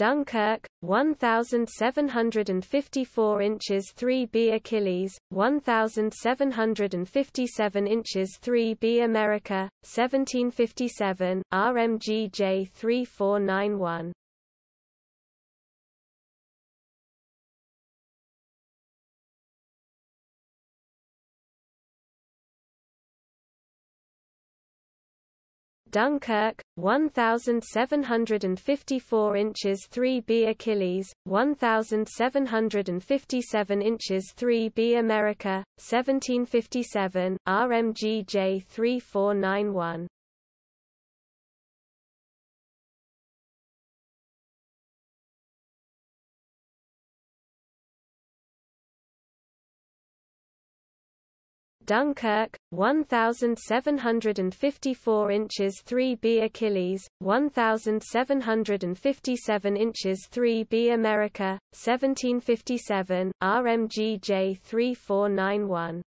Dunkirk, 1,754 inches 3B Achilles, 1,757 inches 3B America, 1757, RMGJ 3491. Dunkirk, 1,754 inches 3B Achilles, 1,757 inches 3B America, 1757, RMGJ 3491. Dunkirk, 1,754 inches 3B Achilles, 1,757 inches 3B America, 1757, RMGJ 3491.